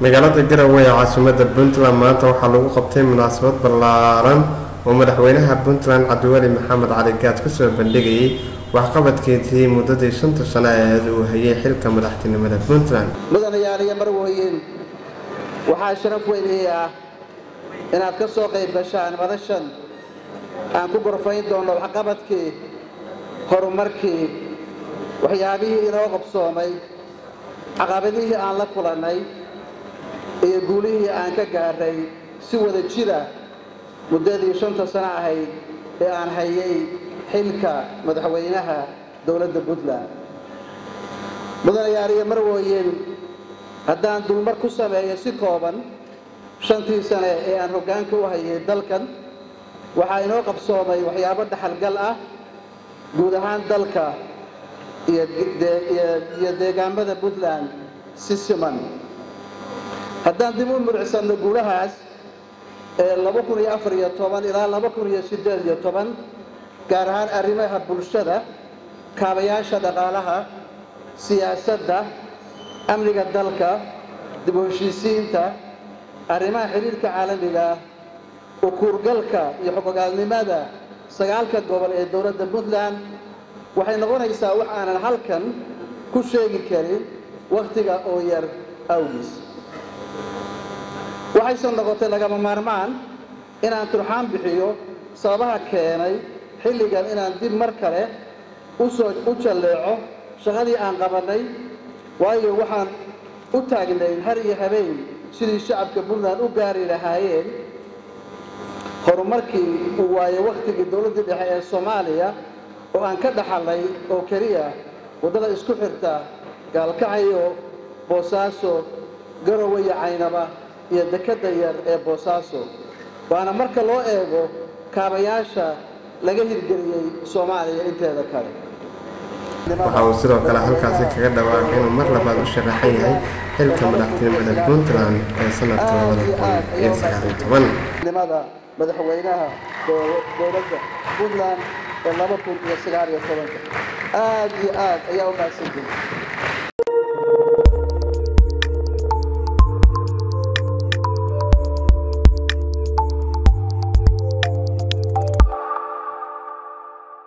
magaalada garowe ee caasimada puntland maanta waxaa lagu qabtay munaasabad ballaaran oo madaxweynaha puntland cabdiweli maxamed cali gaad ku soo bandhigayay waxqabadkeedii muddadii shanta sano ee uu hayay xilka madaxtinimada puntland. Mudanayaal iyo marwooyin waxaa sharaf weyn ii ah inaad ka soo qayb gashaan madashan aan ku gorfayn doonno waxqabadkii horumarkii waxyaabihii inoo qabsoomay caqabadihii aan la kulannay iyo guulihii aan ka gaarray si wada jira muddadii shanta sano ahayd ee aan hayay xilka madaxweynaha dowladda puntland. Mudanayaal iyo marwooyin haddaan dulmar ku sameeyo si kooban shantii sane ee aan hoggaanka u hayay dalkan waxaa inoo qabsoomay waxyaabo dhaxalgal ah guud ahaan dalka iyo deegaamada puntland si siman haddaan dib u muricsanno guulahaas ee ilaa gaar ahaan arrimaha bulshada kaabayaasha dhaqaalaha siyaasadda amniga dalka dib u heshiisiinta arrimaha xidhiirka caalamiga ukuurgalka iyo xogogaalnimada sagaalka gobol ee dowladda puntland waxay noqonaysaa wax aanan halkan ku sheegi karin wakhtiga oo yar awgiis waxayse noqotay lagama maarmaan inaan turxaan bixiyo sababaha keenay xilligan inaan dib mar kale u jalleeco shaqadii aan qabannay. Waayo waxaan u taagnayn har iyo habeen sidii shacabka puntland u gaari lahaayeen. Horumarkii uu waayo wakhtigii dowladdii dhexe ee soomaaliya oo aan ka dhaxalnay oo keliya waddada isku xirta gaalkacayo boosaaso garowe iyo caynaba iyo dekedda yar ee boosaaso waana marka loo eego kaabayaasha laga hirgeliyey soomaaliya inteeda kale. Waxa uu sidoo kale halkaasi kaga dhawaaqay inuu mar labaad u sharaxan yahay xilka madaxtinimada puntland ee sanadka nimada madaxweynaha dowladda puntland ee aad iyo aad ayaa u mahadsantihi